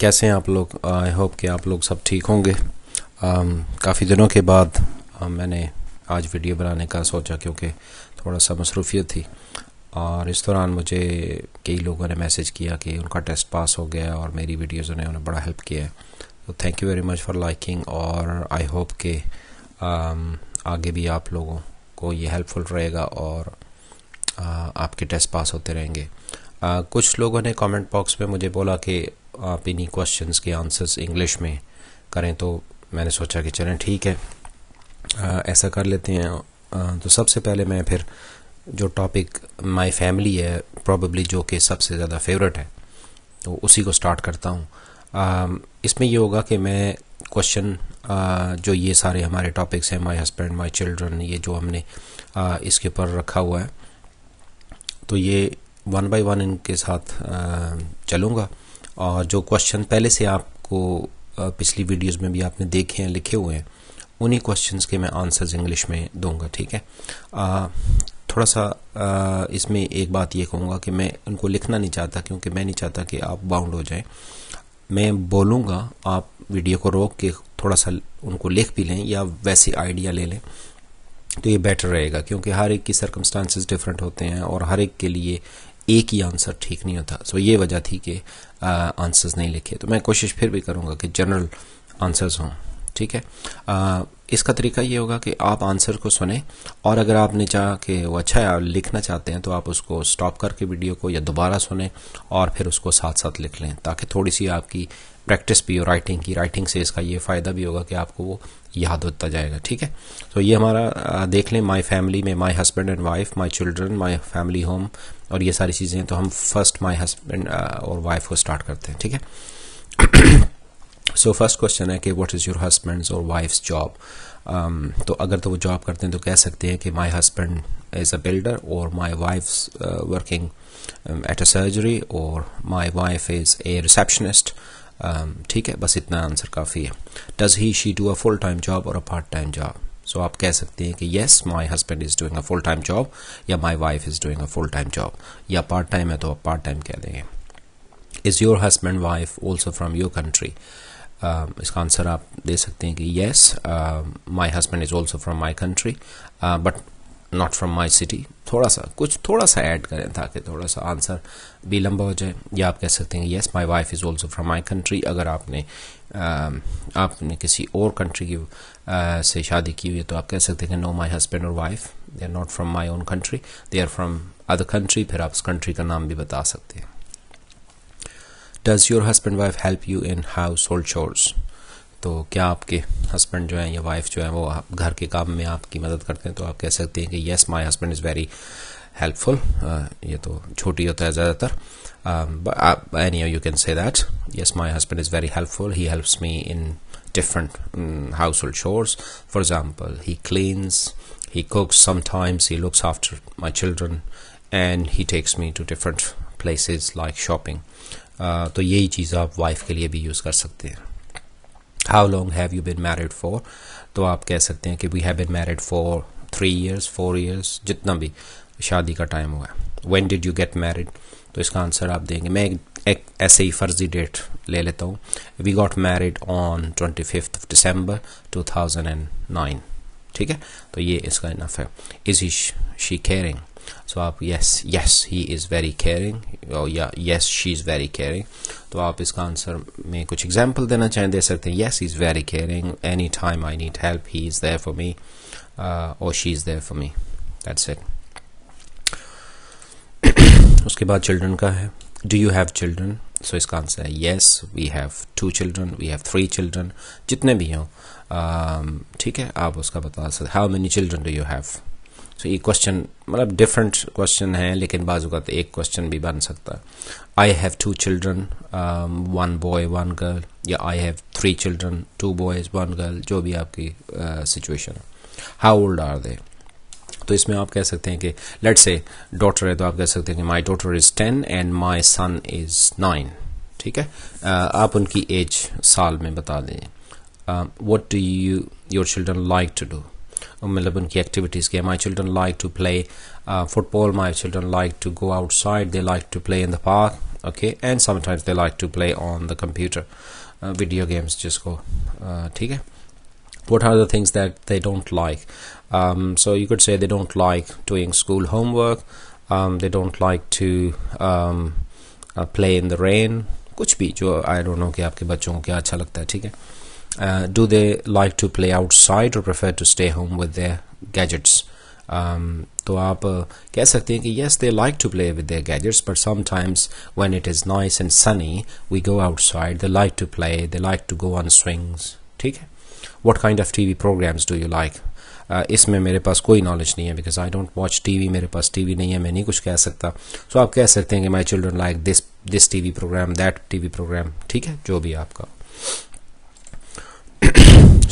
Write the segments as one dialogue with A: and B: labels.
A: कैसे हैं आप लोग आई होप कि आप लोग सब ठीक होंगे। काफ़ी दिनों के बाद uh, मैंने आज वीडियो बनाने का सोचा क्योंकि थोड़ा सा मसरूफियत थी। और इस दौरान मुझे कई लोगों ने मैसेज किया कि उनका टेस्ट पास हो गया और मेरी वीडियोज़ ने उन्हें बड़ा हेल्प किया है। तो thank you very much for liking और आई होप कि आगे भी आप लोगों को ये हेल्पफुल रहेगा और uh, आपके टेस्ट पास होते रहेंगे। uh, कुछ लोगों ने कमेंट बॉक्स में मुझे बोला कि आप इन्हीं क्वेश्चंस के आंसर्स इंग्लिश में करें तो मैंने सोचा कि चलें ठीक है। आ, ऐसा कर लेते हैं। आ, तो सबसे पहले मैं फिर जो टॉपिक माय फैमिली है प्रॉब्ली जो कि सबसे ज़्यादा फेवरेट है तो उसी को स्टार्ट करता हूँ। इसमें ये होगा कि मैं क्वेश्चन जो ये सारे हमारे टॉपिक्स हैं माय हस्बैंड माय चिल्ड्रन ये जो हमने आ, इसके ऊपर रखा हुआ है तो ये वन बाय वन इनके साथ चलूँगा। और जो क्वेश्चन पहले से आपको पिछली वीडियोस में भी आपने देखे हैं लिखे हुए हैं उन्हीं क्वेश्चंस के मैं आंसर्स इंग्लिश में दूँगा ठीक है? आ, थोड़ा सा इसमें एक बात ये कहूँगा कि मैं उनको लिखना नहीं चाहता क्योंकि मैं नहीं चाहता कि आप बाउंड हो जाएँ। मैं बोलूँगा आप वीडियो को रोक के थोड़ा सा उनको लिख भी लें या वैसे आइडिया ले लें तो ये बेटर रहेगा क्योंकि हर एक की सर्कमस्टांसिस डिफरेंट होते हैं और हर एक के लिए एक ही आंसर ठीक नहीं होता। सो ये वजह थी कि आंसर्स नहीं लिखे। तो मैं कोशिश फिर भी करूँगा कि जनरल आंसर्स हों। ठीक है? आ, इसका तरीका ये होगा कि आप आंसर को सुने और अगर आपने चाह कि वो अच्छा है लिखना चाहते हैं तो आप उसको स्टॉप करके वीडियो को या दोबारा सुने और फिर उसको साथ साथ लिख लें ताकि थोड़ी सी आपकी प्रैक्टिस भी हो राइटिंग की राइटिंग से इसका ये फ़ायदा भी होगा कि आपको वो याद होता जाएगा, ठीक है? तो ये हमारा देख लें माई फैमिली में my husband and wife my children my family home और ये सारी चीज़ें तो हम फ़र्स्ट माई हस्बैंड और वाइफ को स्टार्ट करते हैं, ठीक है? सो फ़र्स्ट क्वेश्चन है कि व्हाट इज़ योर हस्बैंड और वाइफ्स जॉब तो अगर तो वो जॉब करते हैं तो कह सकते हैं कि my husband is a builder और my wife's working at a surgery और my wife is a receptionist ठीक है, बस इतना आंसर काफ़ी है। Does he she do a full time job और a part time job so आप कह सकते हैं कि yes my husband is doing a full time job या my wife is doing a full time job या पार्ट टाइम है तो आप पार्ट टाइम कह देंगे। Is your husband wife also from your country इसका आंसर आप दे सकते हैं कि yes my husband is also from my country but not from my city थोड़ा सा कुछ थोड़ा सा ऐड करें ताकि थोड़ा सा आंसर भी लंबा हो जाए। या आप कह सकते हैं yes my wife is also from my country अगर आपने आ, आपने किसी और कंट्री की आ, से शादी की हुई है तो आप कह सकते हैं नो माई हस्बैंड और wife they are not from my own country they are from other country फिर आप उस कंट्री का नाम भी बता सकते हैं। Does your husband wife help you in household chores तो क्या आपके हस्बैंड जो है या वाइफ जो है वो घर के काम में आपकी मदद करते हैं? तो आप कह सकते हैं कि yes my husband is very helpful ये तो छोटी होता है ज़्यादातर. Any you can say that yes my husband is very helpful he helps me in different um, household chores. For example, he cleans, cooks sometimes, he looks after my children, and he takes me to different places like shopping. Uh, तो यही चीज़ आप wife के लिए भी use कर सकते हैं। How long have you been married for तो आप कह सकते हैं कि we have been married for three years four years जितना भी शादी का टाइम हुआ है। When did you get married तो इसका आंसर आप देंगे। मैं एक, एक ऐसे ही फर्जी डेट ले लेता हूँ। We got married on twenty fifth of December two thousand and nine ठीक है? तो ये इसका इनफ है। Is he she caring so आप yes yes he is very caring या yes she is very caring तो आप इसका आंसर में कुछ एग्ज़ाम्पल देना चाहें, दे सकते हैं yes is very caring any time I need help he is there for me और she is there for me that's it उसके बाद चिल्ड्रन का है. Do you have children so इसका आंसर है yes we have two children we have three children जितने भी हों. ठीक है, आप उसका बता सकते how many children do you have so ये क्वेश्चन मतलब डिफरेंट क्वेश्चन है लेकिन बाजू का तो एक क्वेश्चन भी बन सकता है। I have two children one boy one girl या I have three children two boys one girl जो भी आपकी सिचुएशन है। हाउ ओल्ड आर दे तो इसमें आप कह सकते हैं कि लेट से डॉटर है तो आप कह सकते हैं कि my daughter is ten and my son is nine ठीक है? Uh, आप उनकी एज साल में बता दें। What do you your children like to do मतलब उनकी एक्टिविटीज़ की my children like to play football my children like to go outside they like to play in the park okay and sometimes they like to play on the computer video games जिसको ठीक है? What are the things that they don't like so you could say they don't like to इंग school homework they don't like to play in the rain कुछ भी, जो I don't know कि आपके बच्चों को क्या अच्छा लगता है, ठीक है? uh, do they like to play outside or prefer to stay home with their gadgets? Um, तो आप uh, कह सकते हैं कि yes they like to play with their gadgets but sometimes when it is nice and sunny we go outside they like to play they like to go on swings ठीक है? What kind of TV programmes do you like इसमें मेरे पास कोई knowledge नहीं है because I don't watch TV मेरे पास टीवी नहीं है मैं नहीं कुछ कह सकता। सो so आप कह सकते हैं कि my children like this this T programme that T programme ठीक है? जो भी आपका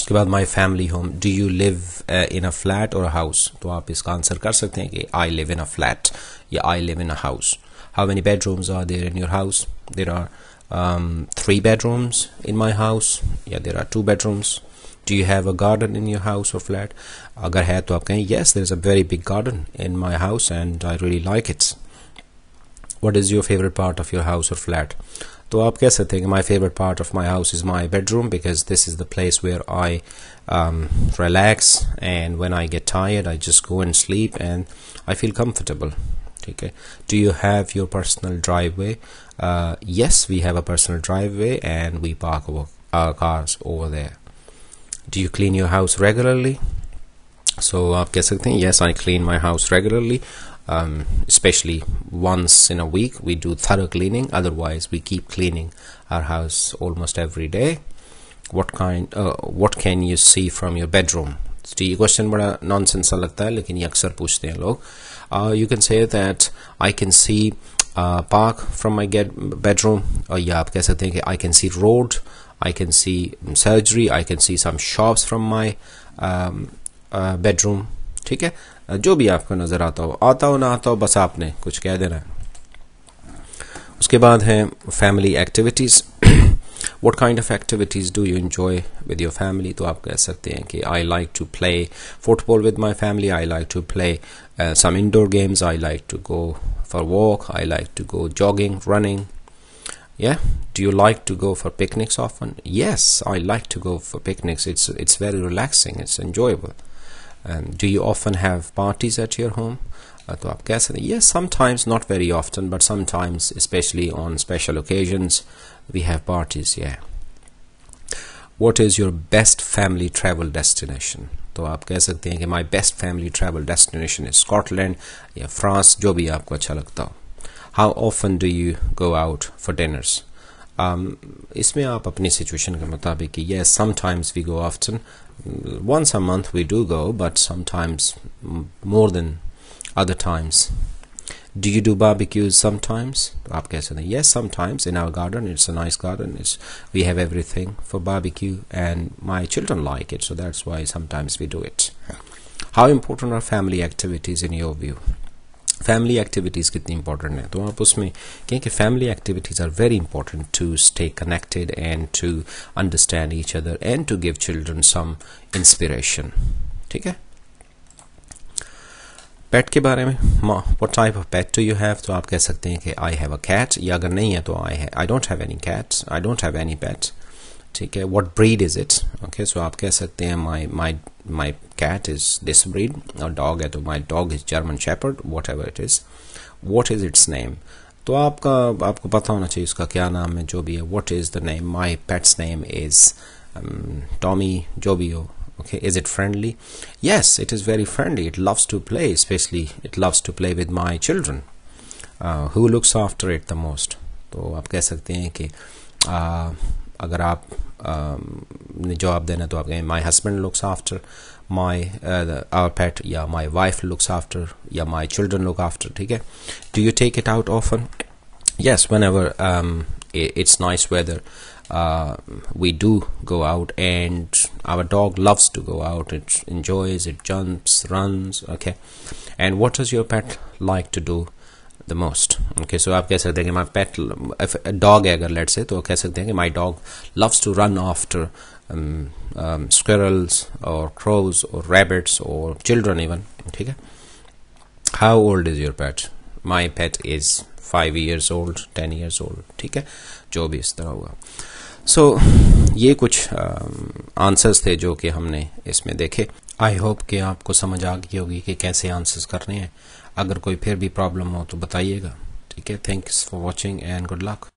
A: उसके बाद my family home do you live in a flat और हाउस तो आप इसका आंसर कर सकते हैं कि आई लिव इन अ फ्लैट या I live in a house how many bedrooms are there in your house there are three bedrooms in my house या there are two bedrooms do you have a garden in your house और flat अगर है तो आप कहें yes there is a very big garden in my house and I really like its what is your favourite part of your house और flat तो आप कह सकते हैं कि my favorite part of my house is my bedroom because this is the place where I um, relax and when I get tired I just go and sleep and I feel comfortable okay do you have your personal driveway uh, yes we have a personal driveway and we park our, our cars over there do you clean your house regularly so आप कह सकते हैं yes I clean my house regularly um, especially once in a week we do thorough cleaning otherwise we keep cleaning our house almost every day what kind uh, what can you see from your bedroom तो ये question बड़ा nonsense सा लगता है लेकिन ये अक्सर पूछते हैं लोग you can say that I can see park from my gate bedroom और या आप कह सकते हैं कि I can see road I can see surgery I can see some shops from my um, uh, bedroom ठीक है जो भी आपको नज़र आता हो आता हो ना आता हो बस आपने कुछ कह देना है उसके बाद है family activities what kind of activities do you enjoy with your family तो आप कह सकते हैं कि like to play football with my family I like to play uh, some indoor games I like to go for walk I like to go jogging running yeah do you like to go for picnics often yes i like to go for picnics it's it's very relaxing it's enjoyable um, do you often have parties at your home तो आप कह सकते yes sometimes not very often but sometimes especially on special occasions we have parties yeah what is your best family travel destination तो आप कह सकते हैं कि my best family travel destination is Scotland या France जो भी आपको अच्छा लगता हो how often do you go out for dinners um, इसमें आप अपनी सिचुएशन के मुताबिक कि yes sometimes we go often once a month we do go but sometimes more than other times do you do barbecues sometimes तो आप कह सकते हैं yes sometimes in our garden it's a nice garden it's we have everything for barbecue and my children like it so that's why sometimes we do it how important are family activities in your view Family activities कितनी important है? तो आप उसमें कहें कि family activities are very important to stay connected and to understand each other and to give children some inspiration ठीक है? Pet के बारे में? What type of pet to you have तो आप कह सकते हैं कि आई हैव अ कैट या अगर नहीं है तो आई है I don't have any cat I don't have any pet ठीक है what breed is it okay so आप कह सकते हैं my my my cat is this breed और डॉग है तो my dog is German shepherd whatever it is what is its name तो आपका आपको पता होना चाहिए उसका क्या नाम है जो भी है what is the name my pet's name is Tommy जो भी हो is it friendly? Yes it is very friendly it loves to play especially it loves to play with my children uh, who looks after it the most. तो आप कह सकते हैं कि uh, अगर आप जवाब देना तो आप कहें my husband looks after my our pet या माई वाइफ लुक्स आफ्टर या माई चिल्ड्रन लुक आफ्टर ठीक है do you take it out often yes whenever um, it's nice weather uh, we do go out and our dog loves to go out it enjoys it jumps runs okay and what does your pet like to do The most okay so आप कह सकते हैं कि माई pet dog है अगर late से तो कह सकते हैं कि my dog loves to run after squirrels और क्रोज और रेबिट्स और चिल्ड्रन इवन ठीक है? How old is your pet my pet is five years old ten years old ठीक है? जो भी इस तरह हुआ। सो so, ये कुछ um, आंसर्स uh, थे जो कि हमने इसमें देखे। आई होप कि आपको समझ आ गई होगी कि कैसे आंसर्स करने हैं। अगर कोई फिर भी प्रॉब्लम हो तो बताइएगा। ठीक है? Thanks for watching and good luck